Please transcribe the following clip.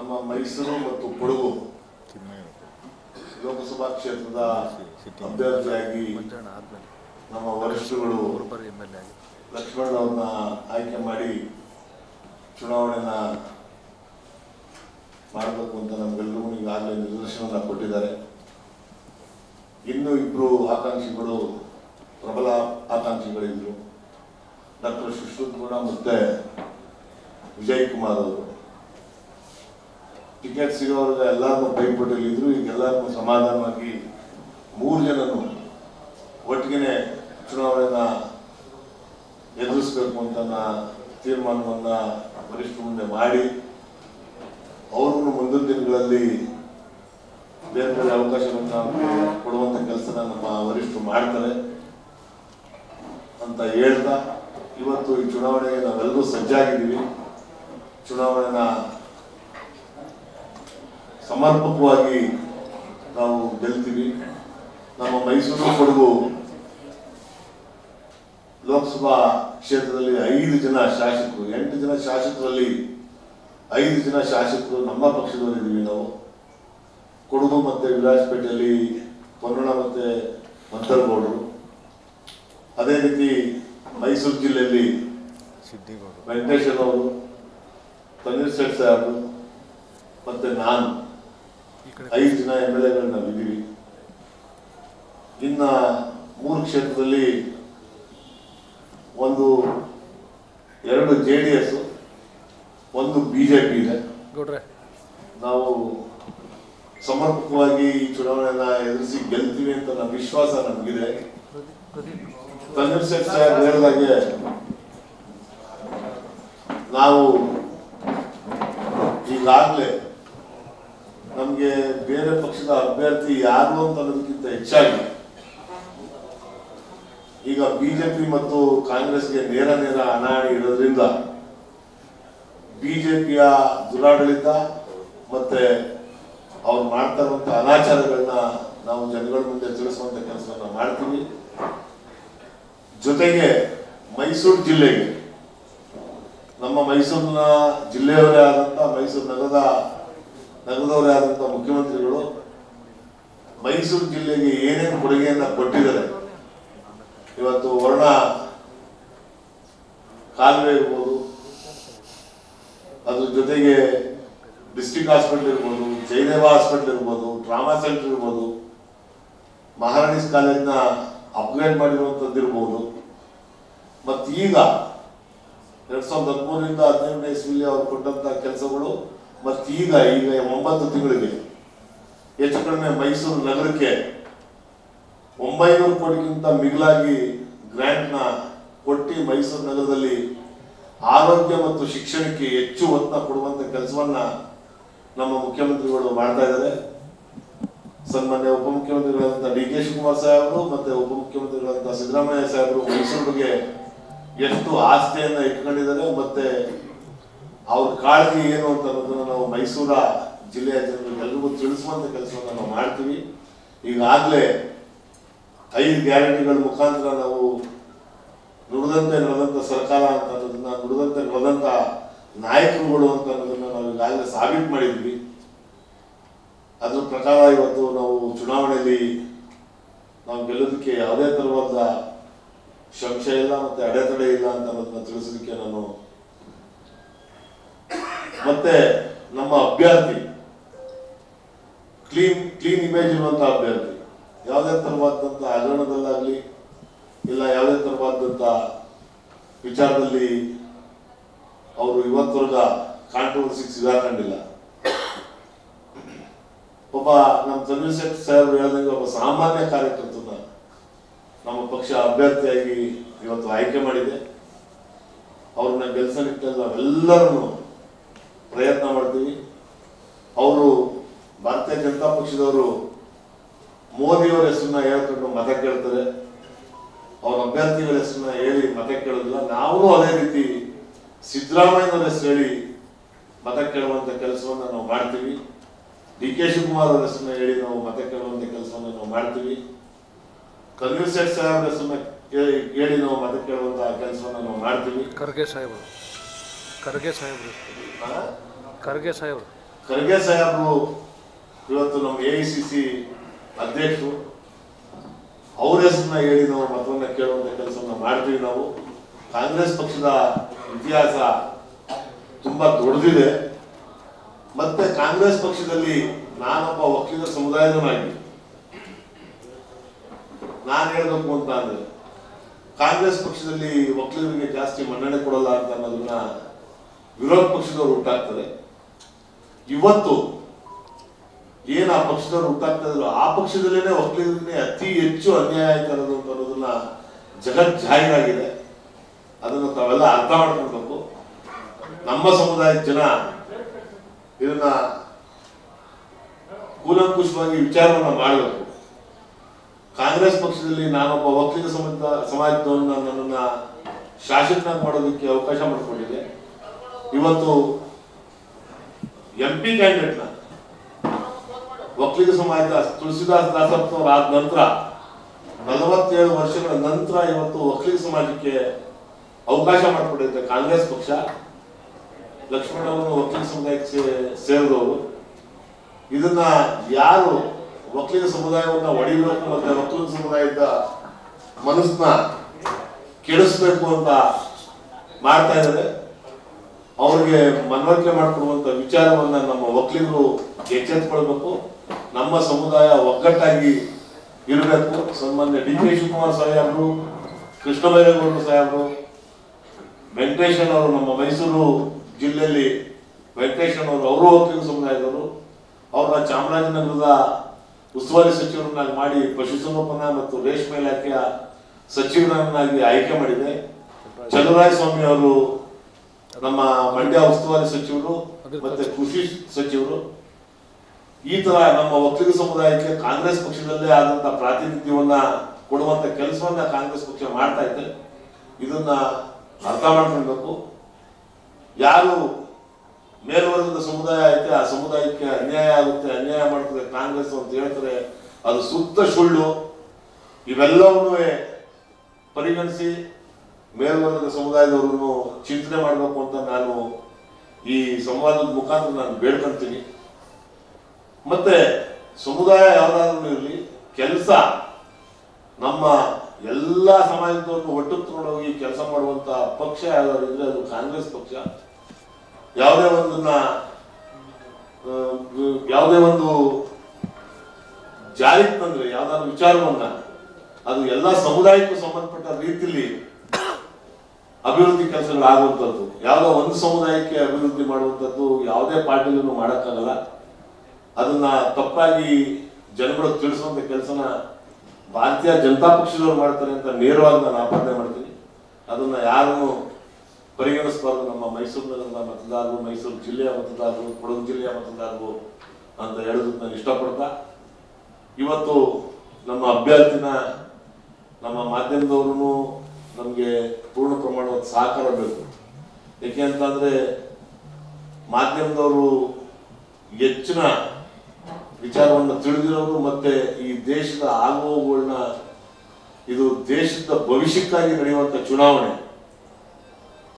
ನಮ್ಮ ಮೈಸೂರು ಮತ್ತು ಕೊಡಗು ಲೋಕಸಭಾ ಕ್ಷೇತ್ರದ ಅಭ್ಯರ್ಥಿಯಾಗಿ ನಮ್ಮ ವರಿಷ್ಠಗಳು ಲಕ್ಷ್ಮಣ ಅವರನ್ನ ಆಯ್ಕೆ ಮಾಡಿ ಚುನಾವಣೆನ ಮಾಡಬೇಕು ಅಂತ ನಮ್ಗೆಲ್ಲರಿಗೂ ಈಗಾಗಲೇ ನಿರ್ದೇಶನವನ್ನು ಕೊಟ್ಟಿದ್ದಾರೆ. ಇನ್ನು ಇಬ್ಬರು ಆಕಾಂಕ್ಷಿಗಳು ಪ್ರಬಲ ಆಕಾಂಕ್ಷಿಗಳಿದ್ರು. ಡಾಕ್ಟರ್ ಸುಶ್ರುತ್ ಕೂಡ ಮತ್ತೆ ವಿಜಯ್ ಕುಮಾರ್ ಅವರು. ಟಿಕೆಟ್ ಸಿಗೋವಾಗ ಎಲ್ಲರನ್ನೂ ಇದ್ರು ಈಗ ಎಲ್ಲರನ್ನೂ ಸಮಾಧಾನವಾಗಿ ಮೂರು ಜನನು ಒಟ್ಟಿಗೆ ಚುನಾವಣೆನ ಎದುರಿಸಬೇಕು ಅಂತ ತೀರ್ಮಾನವನ್ನು ವರಿಷ್ಠ ಮುಂದೆ ಮಾಡಿ ಅವ್ರಿಗೂ ಮುಂದಿನ ದಿನಗಳಲ್ಲಿ ಬೇರೆ ಬೇರೆ ಅವಕಾಶವನ್ನ ಕೊಡುವಂತ ಕೆಲಸನ ನಮ್ಮ ವರಿಷ್ಠರು ಮಾಡ್ತಾರೆ ಅಂತ ಹೇಳ್ತಾ, ಇವತ್ತು ಈ ಚುನಾವಣೆಗೆ ನಾವೆಲ್ಲರೂ ಸಜ್ಜಾಗಿದ್ದೀವಿ. ಚುನಾವಣೆನ ಸಮರ್ಪಕವಾಗಿ ನಾವು ಗೆಲ್ತೀವಿ. ನಮ್ಮ ಮೈಸೂರು ಕೊಡಗು ಲೋಕಸಭಾ ಕ್ಷೇತ್ರದಲ್ಲಿ ಐದು ಜನ ಶಾಸಕರು ಎಂಟು ಜನ ಶಾಸಕರಲ್ಲಿ ಐದು ಜನ ಶಾಸಕರು ನಮ್ಮ ಪಕ್ಷದವರಿದ್ದೀವಿ ನಾವು. ಕೊಡಗು ಮತ್ತು ವಿರಾಜಪೇಟೆಯಲ್ಲಿ ಪೊನ್ನಣ ಮತ್ತು ಮಂತರಗೌಡರು ಅದೇ ರೀತಿ ಮೈಸೂರು ಜಿಲ್ಲೆಯಲ್ಲಿ ವೆಂಕಟೇಶ್ವರ ಅವರು ತನ್ನೀರ್ ಸೇಠ್ ಸಾಹೇಬರು ಮತ್ತೆ ನಾನು. ಐದು ಜನ ಎಂ ಎಲ್ ಎಗಳು ನಾವಿದ್ದೀವಿ ಇನ್ನ ಮೂರು ಕ್ಷೇತ್ರದಲ್ಲಿ ಒಂದು ಎರಡು ಜೆ ಡಿ ಎಸ್ ಒಂದು ಬಿಜೆಪಿ ಇದೆ. ಗೌಡ್ರೆ. ನಾವು ಸಮರ್ಪಕವಾಗಿ ಈ ಚುನಾವಣೆನ ಎದುರಿಸಿ ಗೆಲ್ತೀವಿ ಅಂತ ನಮ್ಮ ವಿಶ್ವಾಸ ನಮಗಿದೆ. ತನ್ನೀರ್ ಸೇಠ್ ಸಾಹೇಬ್ ಹೇಳಿದಾಗೆ ನಾವು ಈಗಾಗಲೇ ನಮಗೆ ಬೇರೆ ಪಕ್ಷದ ಅಭ್ಯರ್ಥಿ ಯಾರು ಅಂತ ಅನ್ನೋದಕ್ಕಿಂತ ಹೆಚ್ಚಾಗಿ ಈಗ ಬಿಜೆಪಿ ಮತ್ತು ಕಾಂಗ್ರೆಸ್ಗೆ ನೇರ ನೇರ ಹಣಾಹಣಿ ಇರೋದ್ರಿಂದ ಬಿಜೆಪಿಯ ದುರಾಡಳಿತ ಮತ್ತೆ ಅವ್ರು ಮಾಡ್ತಾ ಅನಾಚಾರಗಳನ್ನ ನಾವು ಜನಗಳ ಮುಂದೆ ತಿಳಿಸುವಂತ ಕೆಲಸವನ್ನ ಮಾಡ್ತೀವಿ. ಜೊತೆಗೆ ಮೈಸೂರು ಜಿಲ್ಲೆಗೆ ನಮ್ಮ ಮೈಸೂರಿನ ಜಿಲ್ಲೆಯವರೇ ಆದಂತ ಮೈಸೂರು ನಗರದ ನಗರದವರೇ ಆದಂತ ಮುಖ್ಯಮಂತ್ರಿಗಳು ಮೈಸೂರು ಜಿಲ್ಲೆಗೆ ಏನೇನು ಕೊಡುಗೆಯನ್ನ ಕೊಟ್ಟಿದ್ದಾರೆ. ಇವತ್ತು ವರ್ಣ ಕಾಲುವೆ ಇರ್ಬೋದು, ಅದ್ರ ಜೊತೆಗೆ ಡಿಸ್ಟಿಕ್ ಹಾಸ್ಪಿಟಲ್ ಇರ್ಬೋದು, ಜಯದೇವ ಹಾಸ್ಪಿಟಲ್ ಇರ್ಬೋದು, ಟ್ರಾಮಾ ಸೆಂಟರ್ ಇರ್ಬೋದು ಮಹಾರಾಣೀಸ್ ಕಾಲೇಜ್ನ ಅಪ್ಗ್ರೇಡ್ ಮಾಡಿರುವಂಥದ್ದು ಇರ್ಬೋದು. ಮತ್ತು ಈಗ ಎರಡ್ ಸಾವಿರದ ಹದಿಮೂರರಿಂದ ಹದಿನೆಂಟನೇ ಇಸ್ವಿಲಿ ಅವರು ಕೊಟ್ಟಂತ ಕೆಲಸಗಳು ಮತ್ತು ಈಗ ಈಗ ಒಂಬತ್ತು ತಿಂಗಳಿಗೆ ಹೆಚ್ಚು ಕಡಿಮೆ ಮೈಸೂರು ನಗರಕ್ಕೆ ಒಂಬೈನೂರು ಕೋಟಿಗಿಂತ ಮಿಗಿಲಾಗಿ ಗ್ರ್ಯಾಂಟ್ನ ಕೊಟ್ಟು ಮೈಸೂರು ನಗರದಲ್ಲಿ ಆರೋಗ್ಯ ಮತ್ತು ಶಿಕ್ಷಣಕ್ಕೆ ಹೆಚ್ಚು ಒತ್ತ ಕೊಡುವಂತ ಕೆಲಸವನ್ನ ನಮ್ಮ ಮುಖ್ಯಮಂತ್ರಿಗಳು ಮಾಡ್ತಾ ಇದ್ದಾರೆ. ಸನ್ಮಾನ್ಯ ಉಪಮುಖ್ಯಮಂತ್ರಿಗಳಾದಂಥ ಡಿ ಕೆ ಶಿವಕುಮಾರ್ ಸಾಹೇಬರು ಮತ್ತೆ ಉಪಮುಖ್ಯಮಂತ್ರಿಗಳಾದಂಥ ಸಿದ್ದರಾಮಯ್ಯ ಸಾಹೇಬರು ಮೈಸೂರಿಗೆ ಎಷ್ಟು ಆಸ್ತಿಯನ್ನ ಇಟ್ಕೊಂಡಿದ್ದಾರೆ ಮತ್ತೆ ಅವ್ರ ಕಾಳಜಿ ಏನು ಅಂತ ಅನ್ನೋದನ್ನ ನಾವು ಮೈಸೂರ ಜಿಲ್ಲೆಯ ಜನರಿಗೆ ಎಲ್ರಿಗೂ ತಿಳಿಸುವಂತ ಕೆಲಸವನ್ನು ನಾವು ಮಾಡ್ತೀವಿ. ಈಗಾಗಲೇ ಐದು ಗ್ಯಾರಂಟಿಗಳ ಮುಖಾಂತರ ನಾವು ನುಡಿದಂತೆ ನಡೆದಂಥ ಸರ್ಕಾರ ಅಂತ ಅನ್ನೋದನ್ನ, ನುಡಿದಂತೆ ನಡೆದಂತ ನಾಯಕರುಗಳು ಅಂತ ಅನ್ನೋದನ್ನ ನಾವು ಈಗಾಗಲೇ ಸಾಬೀತು ಮಾಡಿದ್ವಿ. ಅದ್ರ ಪ್ರಕಾರ ಇವತ್ತು ನಾವು ಚುನಾವಣೆಯಲ್ಲಿ ನಾವು ಗೆಲ್ಲೋದಕ್ಕೆ ಯಾವುದೇ ತರವಾದ ಸಂಶಯ ಇಲ್ಲ ಮತ್ತೆ ಅಡೆತಡೆ ಇಲ್ಲ ಅಂತ ಅನ್ನೋದನ್ನ ತಿಳಿಸೋದಕ್ಕೆ ನಾನು ಮತ್ತೆ ನಮ್ಮ ಅಭ್ಯರ್ಥಿ. ಕ್ಲೀನ್ ಕ್ಲೀನ್ ಇಮೇಜ್ ಇರುವಂತಹ ಅಭ್ಯರ್ಥಿ. ಯಾವುದೇ ತರವಾದಂತಹ ಹಗರಣದಲ್ಲಾಗ್ಲಿ, ಇಲ್ಲ ಯಾವುದೇ ತರವಾದಂತಹ ವಿಚಾರದಲ್ಲಿ ಅವರು ಇವತ್ತರ್ಗ ಕಾಂಟ್ರವರ್ಸಿಗೆ ಸಿಗಾಕೊಂಡಿಲ್ಲ. ಒಬ್ಬ ನಮ್ಮ ಚಂದ್ರಶೇಖರ್ ಸಾಹೇಬ್ ಹೇಳಿದಂಗೆ ಒಬ್ಬ ಸಾಮಾನ್ಯ ಕಾರ್ಯಕರ್ತನ ನಮ್ಮ ಪಕ್ಷ ಅಭ್ಯರ್ಥಿಯಾಗಿ ಇವತ್ತು ಆಯ್ಕೆ ಮಾಡಿದೆ. ಅವ್ರನ್ನ ಗೆಲ್ಸ ನಿಟ್ಟಲ್ಲಿ ನಾವೆಲ್ಲರೂ ಪ್ರಯತ್ನ ಮಾಡ್ತೀವಿ. ಅವರು ಭಾರತೀಯ ಜನತಾ ಪಕ್ಷದವರು ಮೋದಿಯವರ ಹೆಸರನ್ನ ಹೇಳ್ಕೊಂಡು ಮತ ಕೇಳ್ತಾರೆ. ಅವ್ರ ಅಭ್ಯರ್ಥಿಗಳ ಹೆಸರನ್ನ ಹೇಳಿ ಮತ ಕೇಳೋದಿಲ್ಲ. ನಾವು ಅದೇ ರೀತಿ ಸಿದ್ದರಾಮಯ್ಯನವರ ಹೆಸರು ಹೇಳಿ ಮತ ಕೇಳುವಂತ ಕೆಲಸವನ್ನು ನಾವು ಮಾಡ್ತೀವಿ. ಡಿ ಕೆ ಶಿವಕುಮಾರ್ ಅವರ ಹೆಸರನ್ನ ಹೇಳಿ ನಾವು ಮತ ಕೇಳುವಂತ ಕೆಲಸವನ್ನ ನಾವು ಮಾಡ್ತೀವಿ. ಕಲ್ವೀರ್ ಸೇಠ್ ಸಾಹೇಬ್ರ ಹೆಸರನ್ನ ಕೇಳಿ- ನಾವು ಮತ ಕೇಳುವಂತ ಕೆಲಸವನ್ನು ನಾವು ಮಾಡ್ತೀವಿ. ಖರ್ಗೆ ಖರ್ಗೆ ಸಾಹೇಬರು? ಖರ್ಗೆ ಸಾಹೇಬರು. ಖರ್ಗೆ ಸಾಹೇಬ್ರು ಇವತ್ತು ನಮ್ಮ ಎ ಐ ಸಿ ಸಿ ಅಧ್ಯಕ್ಷರು, ಅವ್ರ ಹೆಸರನ್ನ ಹೇಳಿ ನಾವು ಮತವನ್ನ ಕೇಳುವಂತ ಕೆಲಸವನ್ನ ಮಾಡ್ತೀವಿ ನಾವು. ಕಾಂಗ್ರೆಸ್ ಪಕ್ಷದ ಇತಿಹಾಸ ತುಂಬಾ ದೊಡ್ಡದಿದೆ. ಮತ್ತೆ ಕಾಂಗ್ರೆಸ್ ಪಕ್ಷದಲ್ಲಿ ನಾನೊಬ್ಬ ವಕೀಲ ಸಮುದಾಯದನಾಗಿ ನಾನು ಹೇಳಬೇಕು ಅಂತ ಅಂದ್ರೆ, ಕಾಂಗ್ರೆಸ್ ಪಕ್ಷದಲ್ಲಿ ವಕೀಲರಿಗೆ ಜಾಸ್ತಿ ಮನ್ನಣೆ ಕೊಡಲ್ಲ ಅಂತ ಅನ್ನೋದನ್ನ ವಿರೋಧ ಪಕ್ಷದವರು ಉಂಟಾಗ್ತದೆ ಇವತ್ತು ಏನು ಆ ಪಕ್ಷದವರು ಹುಟ್ಟಾಗ್ತಾ ಇದ್ರು ಆ ಪಕ್ಷದಲ್ಲೇನೆ ಒಕ್ಕಲಿಗರಿಗೆ ಅತಿ ಹೆಚ್ಚು ಅನ್ಯಾಯ ಆಯ್ತಾ ಅಂತ ಅನ್ನೋದನ್ನ ಜಗತ್ ಜಾಹೀರಾಗಿದೆ. ಅದನ್ನು ತಾವೆಲ್ಲ ಅರ್ಥ ಮಾಡ್ಕೊಳ್ಬೇಕು. ನಮ್ಮ ಸಮುದಾಯದ ಜನ ಇದನ್ನ ಕೂಲಂಕುಷವಾಗಿ ವಿಚಾರವನ್ನ ಮಾಡಬೇಕು. ಕಾಂಗ್ರೆಸ್ ಪಕ್ಷದಲ್ಲಿ ನಾನೊಬ್ಬ ಒಕ್ಕಲಿಗ ಸಮಾಜ ಸಮಾಜದವನ್ನ ನನ್ನನ್ನ ಶಾಸಕನಾಗಿ ಮಾಡೋದಕ್ಕೆ ಅವಕಾಶ ಮಾಡಿಕೊಂಡಿದೆ ಇವತ್ತು ಎಂ ಪಿ ಕ್ಯಾಂಡಿಡೇಟ್ನ ಒಕ್ಕಲಿಗ ಸಮಾಜದ ತುಳಸಿದಾಸ್ ದಾಸಪ್ಪನವ್ರು ಆದ ನಂತರ ನಲವತ್ತೇಳು ವರ್ಷಗಳ ನಂತರ ಇವತ್ತು ಒಕ್ಕಲಿಗ ಸಮಾಜಕ್ಕೆ ಅವಕಾಶ ಮಾಡಿಕೊಟ್ಟಿದೆ ಕಾಂಗ್ರೆಸ್ ಪಕ್ಷ. ಲಕ್ಷ್ಮಣ ಅವರು ಒಕ್ಕಲಿಗ ಸಮುದಾಯಕ್ಕೆ ಸೇರಿದವರು. ಇದನ್ನ ಯಾರು ಒಕ್ಕಲಿಗ ಸಮುದಾಯವನ್ನ ಒಡೆಯಬೇಕು ಮತ್ತೆ ಒಕ್ಕಲಿಗ ಸಮುದಾಯದ ಮನಸ್ಸನ್ನ ಕೆಡಿಸ್ಬೇಕು ಅಂತ ಮಾಡ್ತಾ ಇದ್ದಾರೆ. ಅವ್ರಿಗೆ ಮನವರಿಕೆ ಮಾಡಿಕೊಡುವಂತ ವಿಚಾರವನ್ನ ನಮ್ಮ ಒಕ್ಕಲಿಗರು ಎಚ್ಚೆತ್ಕೊಳ್ಬೇಕು ನಮ್ಮ ಸಮುದಾಯ ಒಗ್ಗಟ್ಟಾಗಿ ಇರಬೇಕು. ಸನ್ಮಾನ್ಯ ಡಿ ಕೆ ಶಿವಕುಮಾರ್ ಸಾಹೇಬರು ಕೃಷ್ಣ ಬೈರೇಗೌಡರು ಸಾಹೇಬರು, ವೆಂಕಟೇಶನ್ ಅವರು ನಮ್ಮ ಮೈಸೂರು ಜಿಲ್ಲೆಯಲ್ಲಿ ವೆಂಕಟೇಶನ್ ಅವರು ಅವರು ಒಕ್ಕಲಿಗ ಸಮುದಾಯದವರು. ಅವರ ಚಾಮರಾಜನಗರದ ಉಸ್ತುವಾರಿ ಸಚಿವರನ್ನಾಗಿ ಮಾಡಿ ಪಶುಸಂಗೋಪನಾ ಮತ್ತು ರೇಷ್ಮೆ ಇಲಾಖೆಯ ಸಚಿವರನ್ನಾಗಿ ಆಯ್ಕೆ ಮಾಡಿದೆ. ಚಲುವರಾಯ ಸ್ವಾಮಿ ಅವರು ನಮ್ಮ ಮಂಡ್ಯ ಉಸ್ತುವಾರಿ ಸಚಿವರು ಮತ್ತೆ ಕೃಷಿ ಸಚಿವರು ಈ ತರ ನಮ್ಮ ಒಕ್ಕಲಿಗ ಸಮುದಾಯಕ್ಕೆ ಕಾಂಗ್ರೆಸ್ ಪಕ್ಷದಲ್ಲೇ ಆದಂತ ಪ್ರಾತಿನಿಧ್ಯವನ್ನ ಕೊಡುವಂತ ಕೆಲಸವನ್ನ ಕಾಂಗ್ರೆಸ್ ಪಕ್ಷ ಮಾಡ್ತಾ ಇದೆ. ಇದನ್ನ ಅರ್ಥ ಮಾಡ್ಕೊಳ್ಬೇಕು. ಯಾರು ಮೇಲ್ವರ್ಗದ ಸಮುದಾಯ ಐತೆ ಆ ಸಮುದಾಯಕ್ಕೆ ಅನ್ಯಾಯ ಆಗುತ್ತೆ ಅನ್ಯಾಯ ಮಾಡ್ತದೆ ಕಾಂಗ್ರೆಸ್ ಅಂತ ಹೇಳ್ತಾರೆ ಅದು ಸುತ್ತ ಸುಳ್ಳು. ಇವೆಲ್ಲವನ್ನೂ ಪರಿಗಣಿಸಿ ಮೇಲ್ವರ್ಗದ ಸಮುದಾಯದವ್ರನ್ನು ಚಿಂತನೆ ಮಾಡಬೇಕು ಅಂತ ನಾನು ಈ ಸಂವಾದದ ಮುಖಾಂತರ ನಾನು ಬೇಡ್ಕೊಂತೀನಿ. ಮತ್ತೆ ಸಮುದಾಯ ಯಾವ್ದಾದ್ರು ಇರಲಿ, ಕೆಲಸ ನಮ್ಮ ಎಲ್ಲ ಸಮಾಜದವ್ರನ್ನು ಒಟ್ಟು ತಗೊಂಡೋಗಿ ಕೆಲಸ ಮಾಡುವಂತ ಪಕ್ಷ ಯಾವ್ದಾದ್ರು ಇದ್ರೆ ಅದು ಕಾಂಗ್ರೆಸ್ ಪಕ್ಷ. ಯಾವುದೇ ಒಂದನ್ನ ಯಾವುದೇ ಒಂದು ಜಾರಿಗೆ ತಂದ್ರೆ, ಯಾವ್ದಾದ್ರು ವಿಚಾರವನ್ನ, ಅದು ಎಲ್ಲ ಸಮುದಾಯಕ್ಕೂ ಸಂಬಂಧಪಟ್ಟ ರೀತಿಯಲ್ಲಿ ಅಭಿವೃದ್ಧಿ ಕೆಲಸಗಳು ಆಗುವಂಥದ್ದು. ಯಾವುದೋ ಒಂದು ಸಮುದಾಯಕ್ಕೆ ಅಭಿವೃದ್ಧಿ ಮಾಡುವಂಥದ್ದು ಯಾವುದೇ ಪಾರ್ಟಿಲೂ ಮಾಡೋಕ್ಕಾಗಲ್ಲ. ಅದನ್ನ ತಪ್ಪಾಗಿ ಜನಗಳು ತಿಳಿಸುವಂತ ಕೆಲಸನ ಭಾರತೀಯ ಜನತಾ ಪಕ್ಷದವರು ಮಾಡ್ತಾರೆ ಅಂತ ನೇರವಾಗಿ ನಾನು ಆಪಾದನೆ ಮಾಡ್ತೀನಿ. ಅದನ್ನ ಯಾರನ್ನು ಪರಿಗಣಿಸಬಾರ್ದು. ನಮ್ಮ ಮೈಸೂರು ನಗರದ ಮತದಾರರು, ಮೈಸೂರು ಜಿಲ್ಲೆಯ ಮತದಾರರು, ಕೊಡಗು ಜಿಲ್ಲೆಯ ಮತದಾರರು ಅಂತ ಹೇಳೋದಕ್ಕೆ ನಾನು ಇಷ್ಟಪಡ್ತಾ. ಇವತ್ತು ನಮ್ಮ ಅಭ್ಯರ್ಥಿನ ನಮ್ಮ ಮಾಧ್ಯಮದವರು ನಮಗೆ ಪೂರ್ಣ ಪ್ರಮಾಣದ ಸಹಕಾರ ಬೇಕು. ಯಾಕೆ ಅಂತಂದ್ರೆ ಮಾಧ್ಯಮದವರು ಹೆಚ್ಚಿನ ವಿಚಾರವನ್ನು ತಿಳಿದಿರೋರು ಮತ್ತೆ ಈ ದೇಶದ ಆಗುವಗಳನ್ನ ಇದು ದೇಶದ ಭವಿಷ್ಯಕ್ಕಾಗಿ ನಡೆಯುವಂತ ಚುನಾವಣೆ.